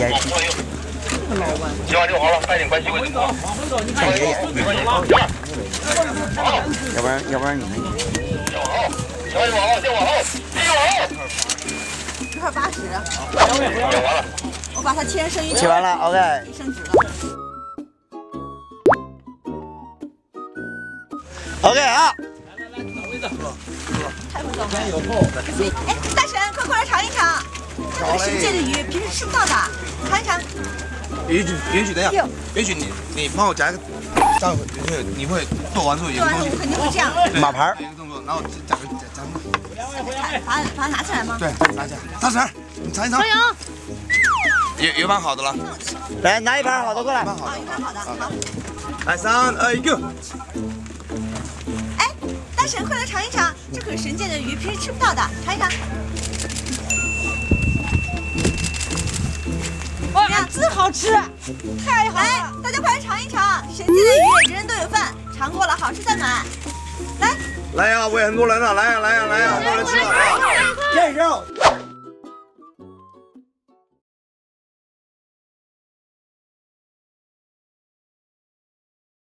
往不用。洗完就好了，带点关系为主。看爷爷，没关系。好，要不然要不然你们。叫往后，小往后，叫往后，继续往后。一块八十。讲完了。我把它切成生鱼。切完了，OK。升值了。OK 啊。来来来，找位置。太不懂了。哎，大神，快过来尝一尝。这个神界的鱼平时吃不到的，尝一尝。允许允许等一下，允许你你帮我夹一个，这样你会做完之后有个东西，肯定会这样。马牌。有一个动作，然后夹个夹夹个。把把它拿起来吗？对，拿起来。大婶，你尝一尝。有有盘好的了。来拿一盘好的过来。好，一盘好的，好。来，三二一，Go。哎，大婶，快来尝一尝，这可是神界的鱼，平时吃不到的，尝一尝。真好吃，太好了！来，大家快来尝一尝，神仙的鱼，人人都有份，尝过了好吃再买。来，来呀，我也很多人了，来呀来呀来呀，过来吃了啊！见肉。